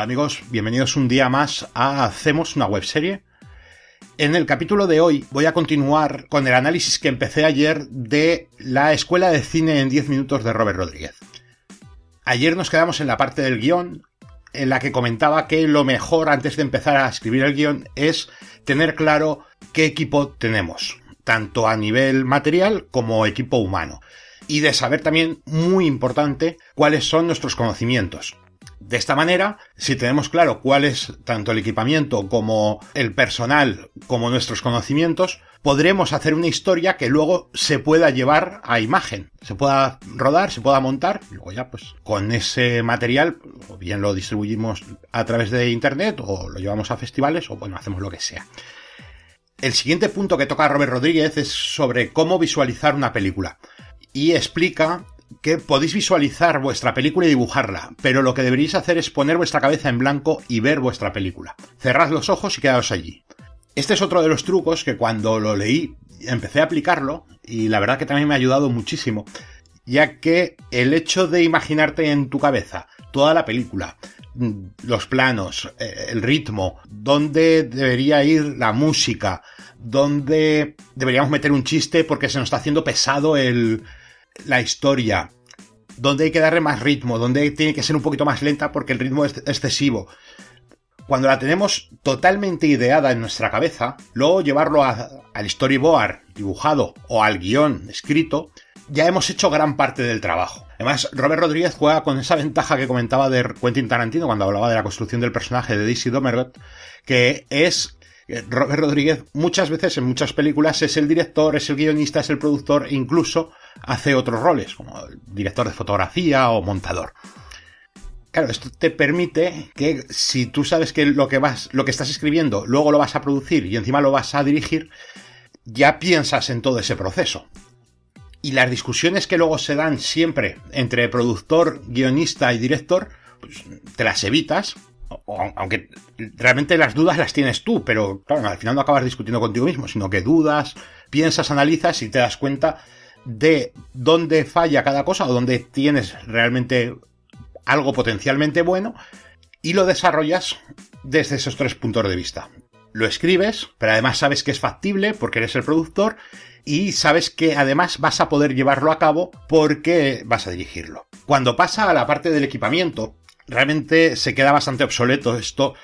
Hola amigos, bienvenidos un día más a Hacemos una webserie. En el capítulo de hoy voy a continuar con el análisis que empecé ayer de la Escuela de Cine en 10 minutos de Robert Rodríguez. Ayer nos quedamos en la parte del guion en la que comentaba que lo mejor antes de empezar a escribir el guion es tener claro qué equipo tenemos, tanto a nivel material como equipo humano. Y de saber también, muy importante, cuáles son nuestros conocimientos. De esta manera, si tenemos claro cuál es tanto el equipamiento como el personal como nuestros conocimientos, podremos hacer una historia que luego se pueda llevar a imagen, se pueda rodar, se pueda montar, y luego ya pues con ese material o bien lo distribuimos a través de internet o lo llevamos a festivales o bueno, hacemos lo que sea. El siguiente punto que toca Robert Rodríguez es sobre cómo visualizar una película y explica que podéis visualizar vuestra película y dibujarla, pero lo que deberíais hacer es poner vuestra cabeza en blanco y ver vuestra película. Cerrad los ojos y quedaos allí. Este es otro de los trucos que cuando lo leí empecé a aplicarlo y la verdad que también me ha ayudado muchísimo, ya que el hecho de imaginarte en tu cabeza toda la película, los planos, eh, el ritmo, dónde debería ir la música, dónde deberíamos meter un chiste porque se nos está haciendo pesado el, la historia, donde hay que darle más ritmo, donde tiene que ser un poquito más lenta porque el ritmo es excesivo. Cuando la tenemos totalmente ideada en nuestra cabeza, luego llevarlo al storyboard dibujado o al guion escrito, ya hemos hecho gran parte del trabajo. Además, Robert Rodríguez juega con esa ventaja que comentaba de Quentin Tarantino cuando hablaba de la construcción del personaje de Daisy Domergot, que es Robert Rodríguez muchas veces en muchas películas es el director, es el guionista, es el productor e incluso hace otros roles, como director de fotografía o montador. Claro, esto te permite que si tú sabes que lo que vas, lo que estás escribiendo, luego lo vas a producir y encima lo vas a dirigir, ya piensas en todo ese proceso. Y las discusiones que luego se dan siempre entre productor, guionista y director, pues te las evitas, aunque realmente las dudas las tienes tú, pero claro, al final no acabas discutiendo contigo mismo, sino que dudas, piensas, analizas y te das cuenta de dónde falla cada cosa o dónde tienes realmente algo potencialmente bueno y lo desarrollas desde esos tres puntos de vista. Lo escribes, pero además sabes que es factible porque eres el productor y sabes que además vas a poder llevarlo a cabo porque vas a dirigirlo. Cuando pasa a la parte del equipamiento, realmente se queda bastante obsoleto esto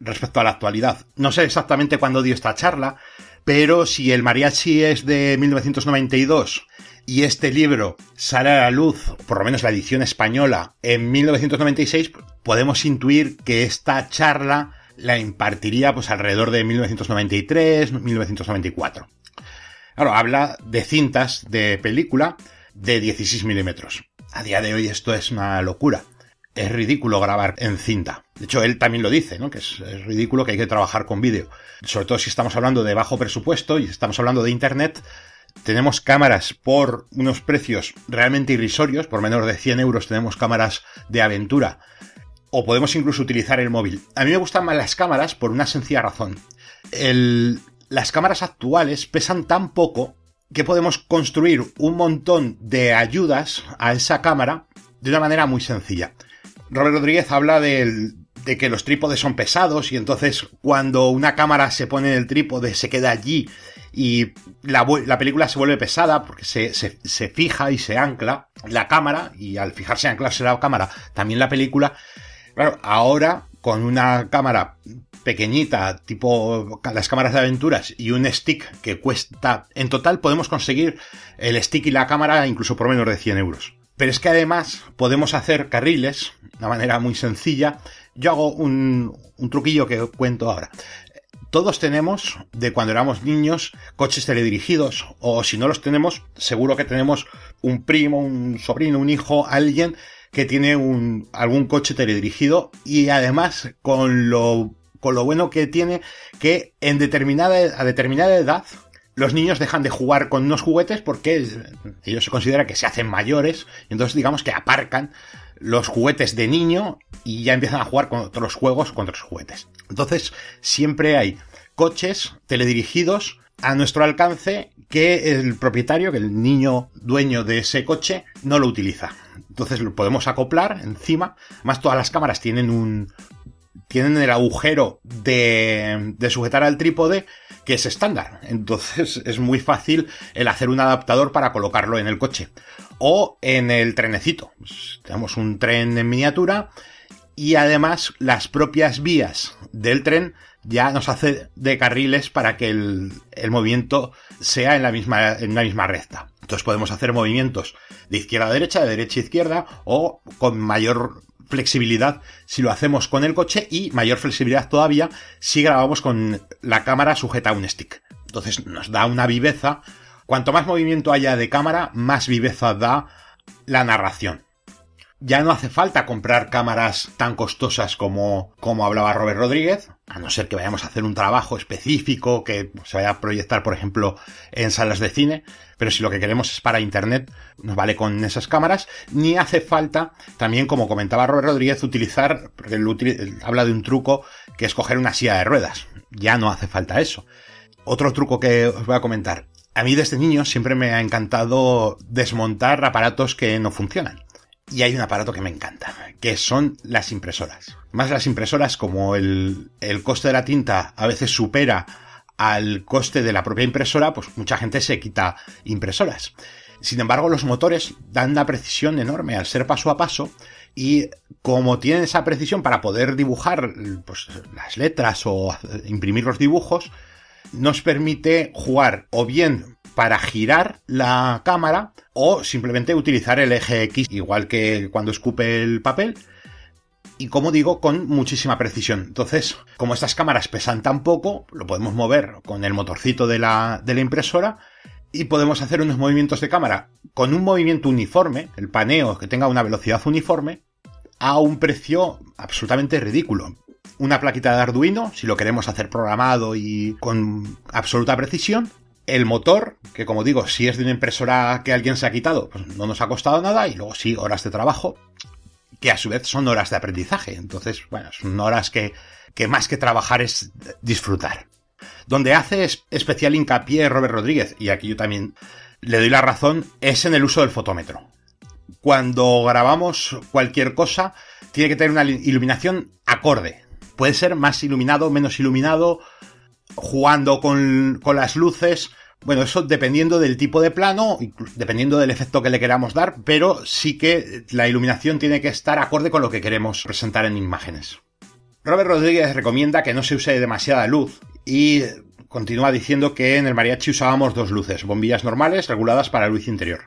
respecto a la actualidad. No sé exactamente cuándo dio esta charla, pero si el mariachi es de 1992 y este libro sale a la luz, por lo menos la edición española, en 1996, podemos intuir que esta charla la impartiría pues alrededor de 1993, 1994. Claro, habla de cintas de película de 16 milímetros. A día de hoy esto es una locura. Es ridículo grabar en cinta. De hecho, él también lo dice, ¿no? Que es, ridículo que hay que trabajar con vídeo. Sobre todo si estamos hablando de bajo presupuesto y estamos hablando de internet, tenemos cámaras por unos precios realmente irrisorios, por menos de 100 euros tenemos cámaras de aventura, o podemos incluso utilizar el móvil. A mí me gustan más las cámaras por una sencilla razón. las cámaras actuales pesan tan poco que podemos construir un montón de ayudas a esa cámara de una manera muy sencilla. Robert Rodríguez habla de que los trípodes son pesados y entonces cuando una cámara se pone en el trípode se queda allí y la, película se vuelve pesada porque se, se, fija y se ancla la cámara y al fijarse y anclarse la cámara también la película. Claro, ahora con una cámara pequeñita, tipo las cámaras de aventuras y un stick que cuesta, en total podemos conseguir el stick y la cámara incluso por menos de 100 euros. Pero es que además podemos hacer carriles de una manera muy sencilla. Yo hago un, un truquillo que cuento ahora todos tenemos, de cuando éramos niños, coches teledirigidos, o si no los tenemos, seguro que tenemos un primo, un sobrino, un hijo, alguien que tiene un, algún coche teledirigido y además con lo, con lo bueno que tiene que en determinada, a determinada edad los niños dejan de jugar con unos juguetes porque ellos se consideran que se hacen mayores y entonces digamos que aparcan los juguetes de niño y ya empiezan a jugar con otros juegos con otros juguetes. Entonces, siempre hay coches teledirigidos a nuestro alcance que el propietario, que el niño dueño de ese coche, no lo utiliza. Entonces lo podemos acoplar encima. Más todas las cámaras tienen un, tienen el agujero de, sujetar al trípode que es estándar. Entonces es muy fácil el hacer un adaptador para colocarlo en el coche. O en el trenecito. Tenemos un tren en miniatura y además las propias vías del tren ya nos hace de carriles para que el, el movimiento sea en la misma, en la misma recta. Entonces podemos hacer movimientos de izquierda a derecha, de derecha a izquierda o con mayor flexibilidad si lo hacemos con el coche y mayor flexibilidad todavía si grabamos con la cámara sujeta a un stick. Entonces nos da una viveza. Cuanto más movimiento haya de cámara, más viveza da la narración. Ya no hace falta comprar cámaras tan costosas como, como hablaba Robert Rodríguez, a no ser que vayamos a hacer un trabajo específico que se vaya a proyectar, por ejemplo, en salas de cine, pero si lo que queremos es para internet, nos vale con esas cámaras, ni hace falta, también como comentaba Robert Rodríguez, utilizar, porque habla de un truco que es coger una silla de ruedas. Ya no hace falta eso. Otro truco que os voy a comentar. A mí desde niño siempre me ha encantado desmontar aparatos que no funcionan. Y hay un aparato que me encanta, que son las impresoras. Más las impresoras, como el, el coste de la tinta a veces supera al coste de la propia impresora, pues mucha gente se quita impresoras. Sin embargo, los motores dan una precisión enorme al ser paso a paso y como tienen esa precisión para poder dibujar pues, las letras o imprimir los dibujos, nos permite jugar o bien para girar la cámara o simplemente utilizar el eje X igual que cuando escupe el papel y como digo con muchísima precisión. Entonces, como estas cámaras pesan tan poco, lo podemos mover con el motorcito de la, de la impresora y podemos hacer unos movimientos de cámara con un movimiento uniforme, el paneo que tenga una velocidad uniforme, a un precio absolutamente ridículo. Una plaquita de Arduino, si lo queremos hacer programado y con absoluta precisión, el motor, que como digo, si es de una impresora que alguien se ha quitado, pues no nos ha costado nada, y luego sí, horas de trabajo, que a su vez son horas de aprendizaje. Entonces, bueno, son horas que, que más que trabajar es disfrutar. Donde hace especial hincapié Robert Rodríguez, y aquí yo también le doy la razón, es en el uso del fotómetro. Cuando grabamos cualquier cosa, tiene que tener una iluminación acorde. Puede ser más iluminado, menos iluminado, jugando con, las luces. Bueno, eso dependiendo del tipo de plano, dependiendo del efecto que le queramos dar, pero sí que la iluminación tiene que estar acorde con lo que queremos presentar en imágenes. Robert Rodríguez recomienda que no se use demasiada luz y continúa diciendo que en el mariachi usábamos dos luces, bombillas normales reguladas para luz interior.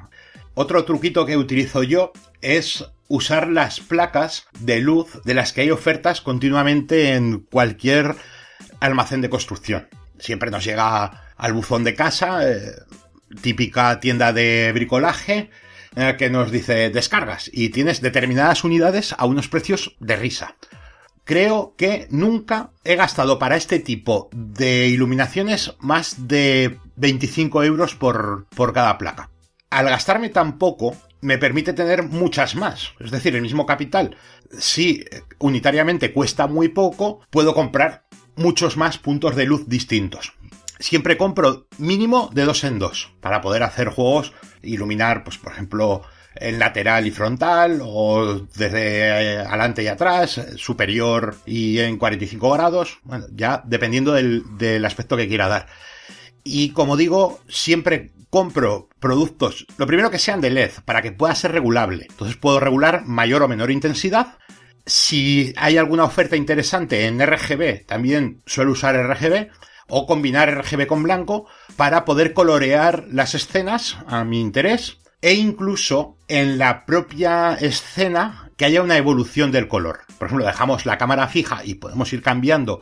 Otro truquito que utilizo yo es usar las placas de luz de las que hay ofertas continuamente en cualquier almacén de construcción. Siempre nos llega al buzón de casa, eh, típica tienda de bricolaje, que nos dice descargas y tienes determinadas unidades a unos precios de risa. Creo que nunca he gastado para este tipo de iluminaciones más de 25 euros por, por cada placa. Al gastarme tan poco, me permite tener muchas más. Es decir, el mismo capital, si unitariamente cuesta muy poco, puedo comprar muchos más puntos de luz distintos. Siempre compro mínimo de dos en dos para poder hacer juegos, iluminar, pues por ejemplo, el lateral y frontal, o desde eh, adelante y atrás, superior y en 45 grados, bueno, ya dependiendo del, del aspecto que quiera dar. Y como digo, siempre compro productos, lo primero que sean de LED, para que pueda ser regulable. Entonces puedo regular mayor o menor intensidad si hay alguna oferta interesante en RGB, también suelo usar RGB o combinar RGB con blanco para poder colorear las escenas a mi interés e incluso en la propia escena que haya una evolución del color. Por ejemplo, dejamos la cámara fija y podemos ir cambiando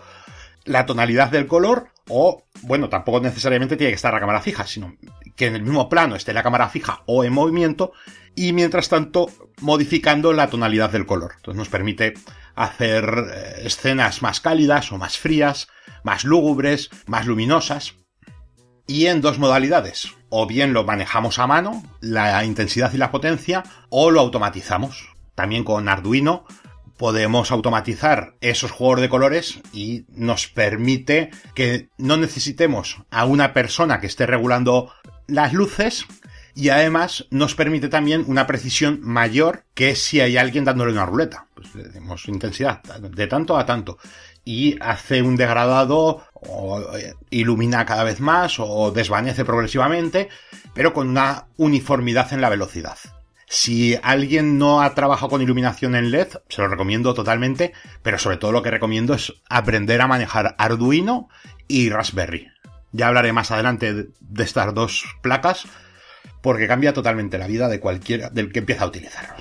la tonalidad del color o, bueno, tampoco necesariamente tiene que estar la cámara fija, sino que en el mismo plano esté la cámara fija o en movimiento y mientras tanto modificando la tonalidad del color. Entonces nos permite hacer eh, escenas más cálidas o más frías, más lúgubres, más luminosas y en dos modalidades. O bien lo manejamos a mano, la intensidad y la potencia, o lo automatizamos. También con Arduino podemos automatizar esos juegos de colores y nos permite que no necesitemos a una persona que esté regulando las luces y además nos permite también una precisión mayor que si hay alguien dándole una ruleta. Pues le decimos intensidad de tanto a tanto y hace un degradado o eh, ilumina cada vez más o desvanece progresivamente, pero con una uniformidad en la velocidad. Si alguien no ha trabajado con iluminación en LED, se lo recomiendo totalmente, pero sobre todo lo que recomiendo es aprender a manejar Arduino y Raspberry. Ya hablaré más adelante de estas dos placas, porque cambia totalmente la vida de cualquiera del que empieza a utilizarlo.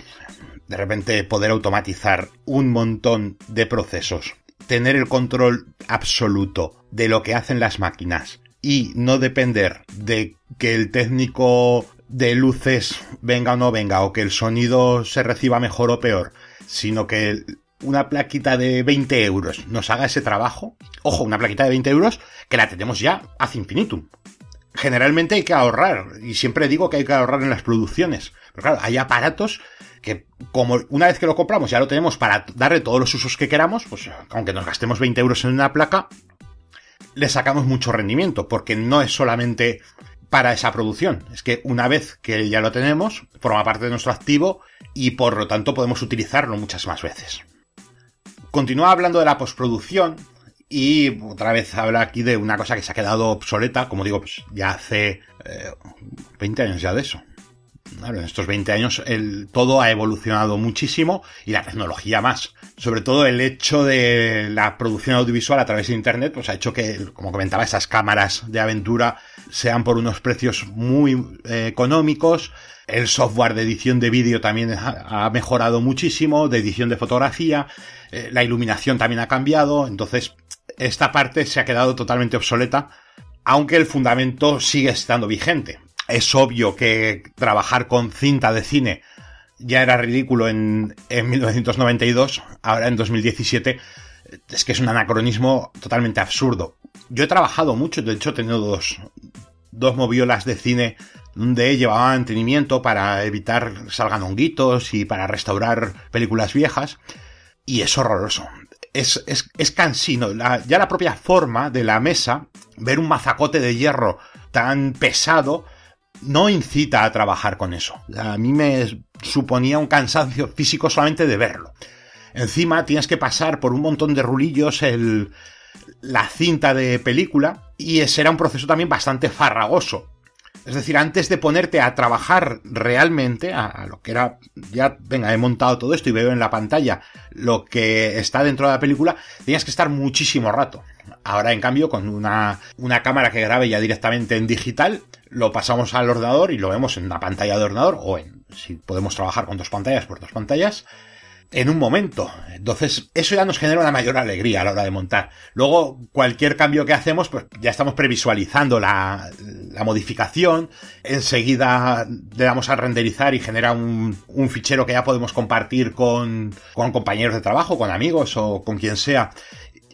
De repente poder automatizar un montón de procesos, tener el control absoluto de lo que hacen las máquinas y no depender de que el técnico de luces venga o no venga, o que el sonido se reciba mejor o peor, sino que una plaquita de 20 euros nos haga ese trabajo, ojo, una plaquita de 20 euros que la tenemos ya hace infinitum. Generalmente hay que ahorrar, y siempre digo que hay que ahorrar en las producciones. Pero claro, hay aparatos que como una vez que lo compramos ya lo tenemos para darle todos los usos que queramos, pues aunque nos gastemos 20 euros en una placa, le sacamos mucho rendimiento, porque no es solamente para esa producción. Es que una vez que ya lo tenemos, forma parte de nuestro activo y por lo tanto podemos utilizarlo muchas más veces. Continúa hablando de la postproducción y otra vez habla aquí de una cosa que se ha quedado obsoleta, como digo, pues ya hace 20 eh, años ya de eso. En estos 20 años todo ha evolucionado muchísimo y la tecnología más. Sobre todo el hecho de la producción audiovisual a través de Internet, pues ha hecho que, como comentaba, esas cámaras de aventura sean por unos precios muy eh, económicos. El software de edición de vídeo también ha, mejorado muchísimo, de edición de fotografía, eh, la iluminación también ha cambiado, entonces esta parte se ha quedado totalmente obsoleta, aunque el fundamento sigue estando vigente. Es obvio que trabajar con cinta de cine ya era ridículo en, en 1992, ahora en 2017 es que es un anacronismo totalmente absurdo. Yo he trabajado mucho, de hecho he tenido dos, dos moviolas de cine donde llevaba mantenimiento para evitar salgan honguitos y para restaurar películas viejas. Y es horroroso. Es, es, es cansino. ya la propia forma de la mesa, ver un mazacote de hierro tan pesado, no incita a trabajar con eso. A mí me suponía un cansancio físico solamente de verlo. Encima tienes que pasar por un montón de rulillos la cinta de película y ese era un proceso también bastante farragoso. Es decir, antes de ponerte a trabajar realmente, a, lo que era, ya, venga, he montado todo esto y veo en la pantalla lo que está dentro de la película, tenías que estar muchísimo rato. Ahora, en cambio, con una, una cámara que grabe ya directamente en digital, lo pasamos al ordenador y lo vemos en una pantalla de ordenador o en, si podemos trabajar con dos pantallas, por dos pantallas, en un momento. Entonces, eso ya nos genera una mayor alegría a la hora de montar. Luego, cualquier cambio que hacemos, pues ya estamos previsualizando la, la modificación. Enseguida le damos a renderizar y genera un, un fichero que ya podemos compartir con, con compañeros de trabajo, con amigos o con quien sea.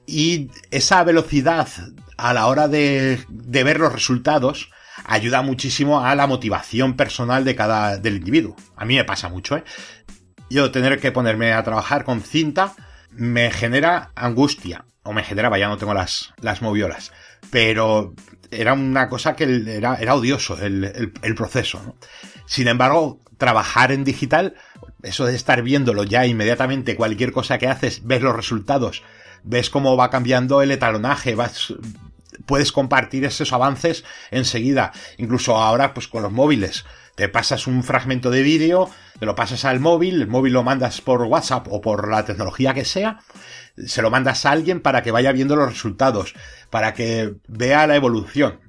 Y esa velocidad a la hora de, de ver los resultados, ayuda muchísimo a la motivación personal de cada del individuo. A mí me pasa mucho, ¿eh? Yo tener que ponerme a trabajar con cinta me genera angustia. O me generaba, ya no tengo las, las moviolas. Pero era una cosa que era, era odioso el, el, proceso. Sin embargo, trabajar en digital, eso de estar viéndolo ya inmediatamente, cualquier cosa que haces, ves los resultados, ves cómo va cambiando el etalonaje, vas, puedes compartir esos avances enseguida. Incluso ahora, pues con los móviles te pasas un fragmento de vídeo, te lo pasas al móvil, el móvil lo mandas por WhatsApp o por la tecnología que sea, se lo mandas a alguien para que vaya viendo los resultados, para que vea la evolución.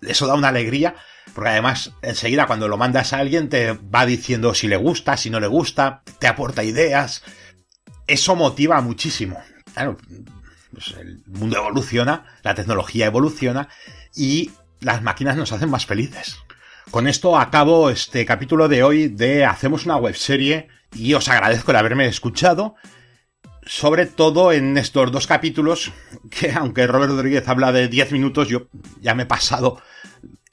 Eso da una alegría, porque además enseguida cuando lo mandas a alguien te va diciendo si le gusta, si no le gusta, te aporta ideas. Eso motiva muchísimo. Claro, pues el mundo evoluciona, la tecnología evoluciona y las máquinas nos hacen más felices. Con esto acabo este capítulo de hoy de Hacemos una webserie y os agradezco el haberme escuchado. Sobre todo en estos dos capítulos, que aunque Robert Rodríguez habla de 10 minutos, yo ya me he pasado,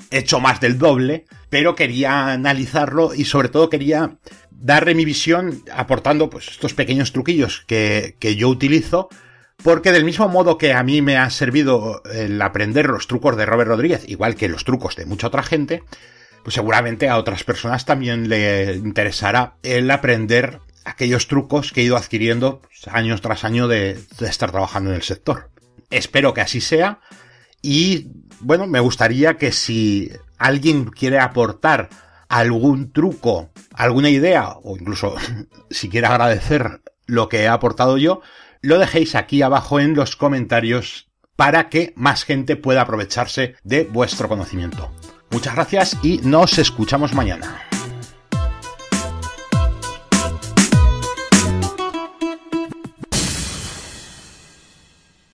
he hecho más del doble, pero quería analizarlo y sobre todo quería darle mi visión aportando pues estos pequeños truquillos que, que yo utilizo porque del mismo modo que a mí me ha servido el aprender los trucos de Robert Rodríguez, igual que los trucos de mucha otra gente, pues seguramente a otras personas también le interesará el aprender aquellos trucos que he ido adquiriendo pues, años tras año de, de estar trabajando en el sector. Espero que así sea y bueno, me gustaría que si alguien quiere aportar algún truco, alguna idea o incluso si quiere agradecer lo que he aportado yo, lo dejéis aquí abajo en los comentarios para que más gente pueda aprovecharse de vuestro conocimiento. Muchas gracias y nos escuchamos mañana.